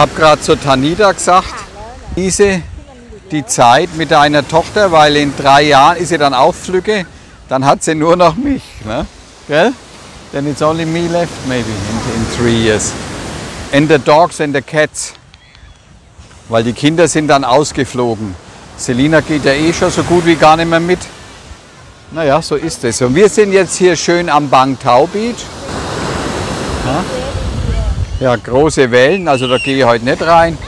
Hab gerade zu Tanita gesagt, diese die Zeit mit deiner Tochter, weil in drei Jahren ist sie dann auch Flügge, dann hat sie nur noch mich. Ne? Gell? Then it's only me left maybe in, in three years. And the dogs and the cats. Weil die Kinder sind dann ausgeflogen. Selina geht ja eh schon so gut wie gar nicht mehr mit. Naja, so ist es. Und wir sind jetzt hier schön am Bang Tau Beach. Ja, große Wellen, also da gehe ich heute nicht rein.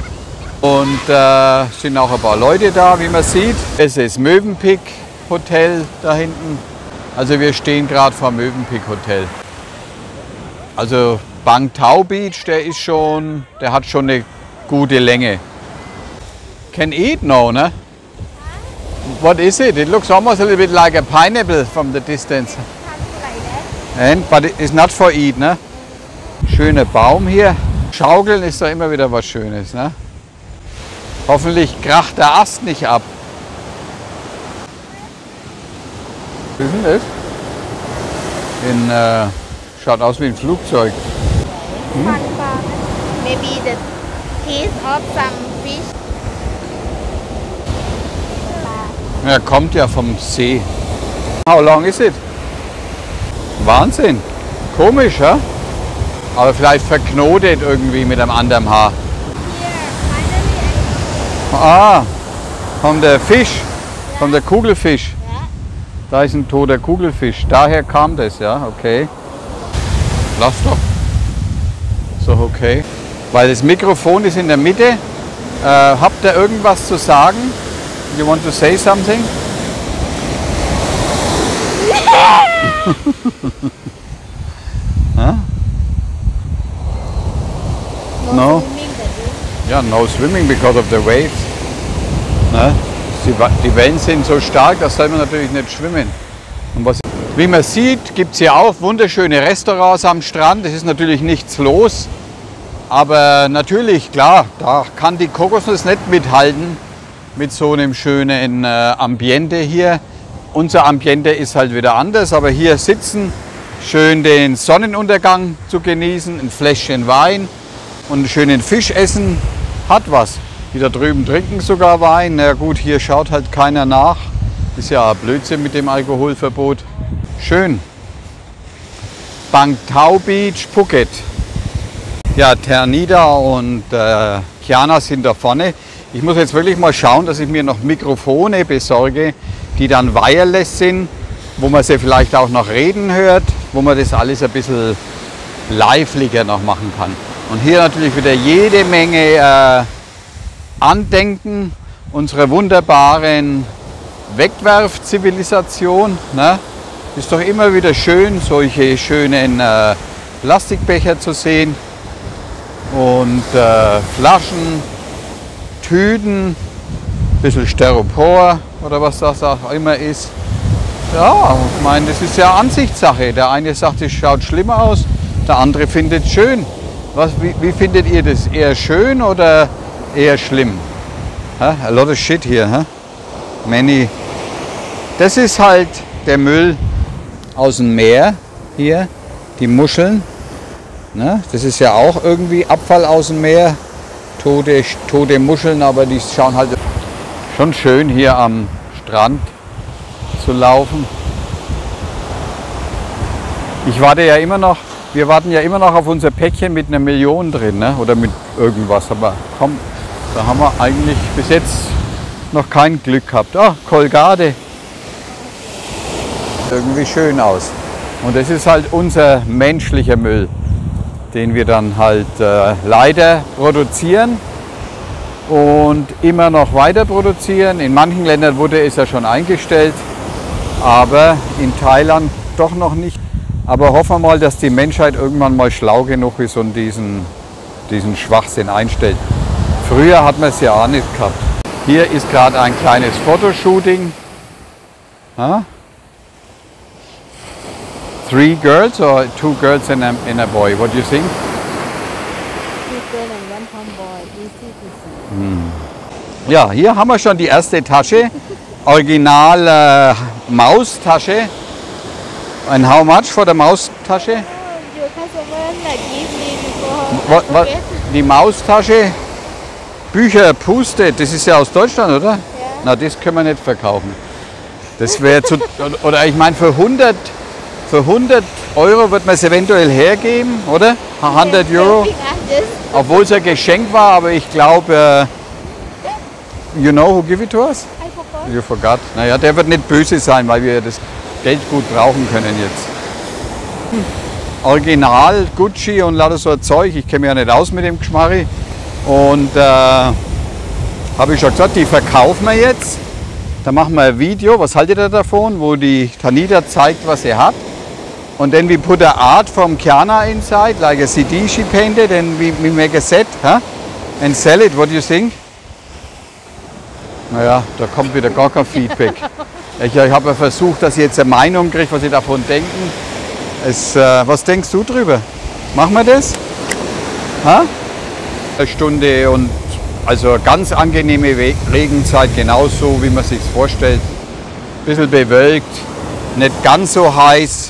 Und äh, sind auch ein paar Leute da, wie man sieht. Es ist Mövenpick Hotel da hinten. Also wir stehen gerade vor Mövenpick Hotel. Also Bang Tau Beach, der ist schon, der hat schon eine gute Länge. Can eat no, ne? What is it? It looks almost a little bit like a pineapple from the distance. And, but it's not for eat, ne? Schöner Baum hier. Schaukeln ist doch immer wieder was Schönes, ne? Hoffentlich kracht der Ast nicht ab. Was ist denn das? In, äh, schaut aus wie ein Flugzeug. Bar. Maybe the taste of some Er kommt ja vom See. How long is it? Wahnsinn. Komisch, ja? Aber vielleicht verknotet irgendwie mit einem anderen Haar. Ah, von der Fisch, von der Kugelfisch. Da ist ein toter Kugelfisch. Daher kam das, ja, okay. Lass doch. So, okay. Weil das Mikrofon ist in der Mitte. Äh, habt ihr irgendwas zu sagen? You want to say something? Huh? No. Ja, no swimming because of the waves. Ne? Die Wellen sind so stark, da soll man natürlich nicht schwimmen. Und was, wie man sieht, gibt es hier auch wunderschöne Restaurants am Strand. Es ist natürlich nichts los. Aber natürlich, klar, da kann die Kokosnuss nicht mithalten mit so einem schönen äh, Ambiente hier. Unser Ambiente ist halt wieder anders, aber hier sitzen, schön den Sonnenuntergang zu genießen, ein Fläschchen Wein und einen schönen Fisch essen, hat was. Die da drüben trinken sogar Wein. Na gut, hier schaut halt keiner nach. Ist ja Blödsinn mit dem Alkoholverbot. Schön. Bang Tau Beach, Phuket. Ja, Ternida und äh, Kiana sind da vorne. Ich muss jetzt wirklich mal schauen, dass ich mir noch Mikrofone besorge, die dann wireless sind, wo man sie vielleicht auch noch reden hört, wo man das alles ein bisschen liveliger noch machen kann. Und hier natürlich wieder jede Menge äh, Andenken unserer wunderbaren Wegwerfzivilisation. Ne? Ist doch immer wieder schön, solche schönen äh, Plastikbecher zu sehen und äh, Flaschen, Tüten, bisschen Styropor oder was das auch immer ist. Ja, ich meine, das ist ja Ansichtssache. Der eine sagt, es schaut schlimm aus, der andere findet es schön. Was, wie, wie findet ihr das? Eher schön oder eher schlimm? A lot of shit here. Huh? Many. Das ist halt der Müll aus dem Meer hier, die Muscheln. Ne? Das ist ja auch irgendwie Abfall aus dem Meer. Tote, tote Muscheln, aber die schauen halt schon schön hier am Strand zu laufen. Ich warte ja immer noch, wir warten ja immer noch auf unser Päckchen mit einer Million drin ne? oder mit irgendwas. Aber komm, da haben wir eigentlich bis jetzt noch kein Glück gehabt. Ah, Kolgade. Irgendwie schön aus. Und das ist halt unser menschlicher Müll, den wir dann halt äh, leider produzieren und immer noch weiter produzieren. In manchen Ländern wurde es ja schon eingestellt, aber in Thailand doch noch nicht. Aber hoffen wir mal, dass die Menschheit irgendwann mal schlau genug ist und diesen, diesen Schwachsinn einstellt. Früher hat man es ja auch nicht gehabt. Hier ist gerade ein kleines Fotoshooting. Ha? Three girls or two girls and a, and a boy? What do you think? Two girl and one tomboy. Easy to see. Ja, hier haben wir schon die erste Tasche. Original äh, Maustasche. And how much for the Maustasche? Oh. Wa- wa- forget. die Maustasche, Bücher, Puste, das ist ja aus Deutschland, oder? Ja. Na, das können wir nicht verkaufen. Das wäre zu. Oder ich meine, für 100, für 100 Euro wird man es eventuell hergeben, oder? 100 Euro. Obwohl es ein Geschenk war, aber ich glaube, äh, you know who give it to us? I forgot. You forgot. Naja, der wird nicht böse sein, weil wir das Geld gut brauchen können jetzt. Hm. Original Gucci und lauter so ein Zeug. Ich kenne mich ja nicht aus mit dem Geschmarri. Und äh, habe ich schon gesagt, die verkaufen wir jetzt. Da machen wir ein Video. Was haltet ihr davon? Wo die Tanita zeigt, was sie hat. And then we put a art from Kiana inside, like a CD she painted, and we, we make a set, huh? And sell it. What do you think? Naja, da kommt wieder gar kein Feedback. Ich, ich habe ja versucht, dass ich jetzt eine Meinung kriege, was Sie davon denken. Es, äh, was denkst du drüber? Machen wir das? Ha? Eine Stunde und also ganz angenehme We Regenzeit, genauso wie man sich vorstellt. Bisschen bewölkt, nicht ganz so heiß,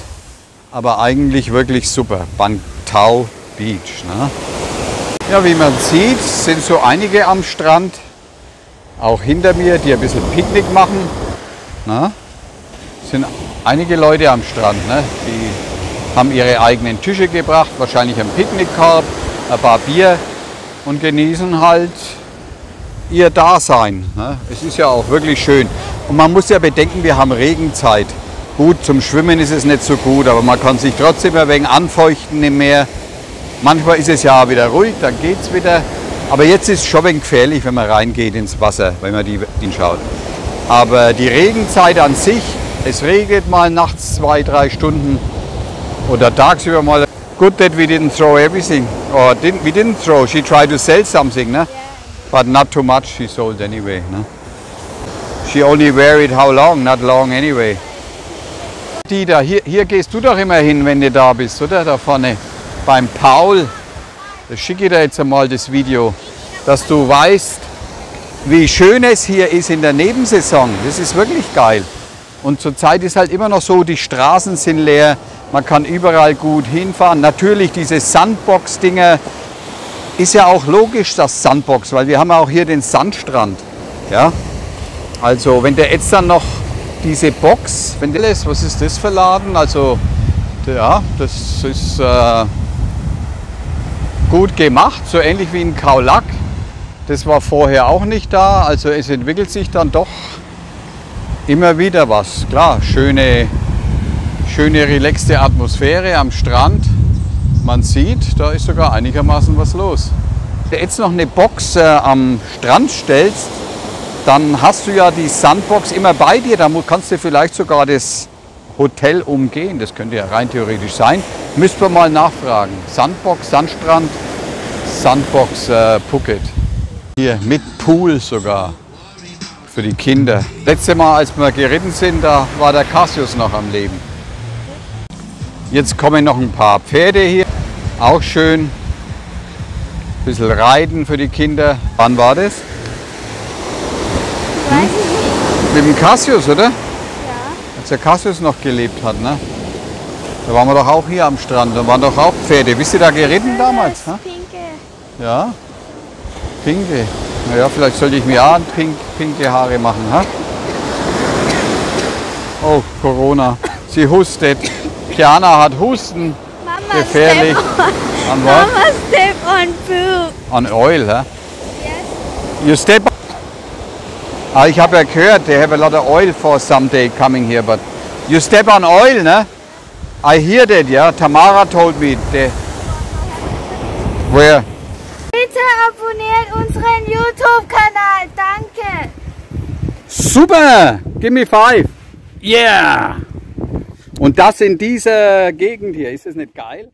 aber eigentlich wirklich super. Bantau Beach. Ne? Ja, wie man sieht, sind so einige am Strand, auch hinter mir, die ein bisschen Picknick machen. Ne? Sind einige Leute am Strand, ne? die haben ihre eigenen Tische gebracht, wahrscheinlich einen Picknickkorb, ein paar Bier und genießen halt ihr Dasein. Ne? Es ist ja auch wirklich schön. Und man muss ja bedenken, wir haben Regenzeit. Gut, zum Schwimmen ist es nicht so gut, aber man kann sich trotzdem ein wenig anfeuchten im Meer. Manchmal ist es ja wieder ruhig, dann geht es wieder. Aber jetzt ist es schon ein wenig gefährlich, wenn man reingeht ins Wasser, wenn man die hinschaut. Aber die Regenzeit an sich, es regnet mal nachts zwei, drei Stunden oder tagsüber mal. Good that we didn't throw everything. Or didn't, we didn't throw, she tried to sell something, ne? But not too much she sold anyway. Ne? She only wear it how long? Not long anyway. Dieter, hier, hier gehst du doch immer hin, wenn du da bist, oder? Da vorne beim Paul. Da schicke ich dir jetzt einmal das Video, dass du weißt, wie schön es hier ist in der Nebensaison. Das ist wirklich geil. Und zurzeit ist halt immer noch so, die Straßen sind leer, man kann überall gut hinfahren. Natürlich diese Sandbox-Dinger, ist ja auch logisch, das Sandbox, weil wir haben auch hier den Sandstrand. Ja? Also wenn der jetzt dann noch diese Box, wenn das, was ist das für Laden? Also ja, das ist äh, gut gemacht, so ähnlich wie ein Kaulack. Das war vorher auch nicht da, also es entwickelt sich dann doch immer wieder was. Klar, schöne, schöne relaxte Atmosphäre am Strand. Man sieht, da ist sogar einigermaßen was los. Wenn du jetzt noch eine Box äh, am Strand stellst, dann hast du ja die Sandbox immer bei dir. Da kannst du vielleicht sogar das Hotel umgehen. Das könnte ja rein theoretisch sein. Müssten wir mal nachfragen. Sandbox, Sandstrand, Sandbox äh, Phuket. Hier mit Pool sogar für die Kinder. Letztes Mal, als wir geritten sind, da war der Cassius noch am Leben. Jetzt kommen noch ein paar Pferde hier. Auch schön. Bisschen Reiten für die Kinder. Wann war das? Weiß ich nicht. Mit dem Cassius, oder? Ja. Als der Cassius noch gelebt hat, ne? Da waren wir doch auch hier am Strand. Da waren doch auch Pferde. Bist du da geritten damals? Ne? pinke. Ja? Pinke. Naja, vielleicht sollte ich mir auch ein pink, pinke Haare machen, ha? Oh, Corona. Sie hustet. Kiana hat Husten. Mama Gefährlich. step on. An was? Mama step on poop. An Oil, hä? Yes. You step Ah, ich habe ja gehört, they have a lot of oil for someday coming here, but you step on oil, ne? I hear that, yeah. Tamara told me. The, where? Bitte abonniert unseren YouTube-Kanal. Danke. Super! Give me five! Yeah! Und das in dieser Gegend hier, ist das nicht geil?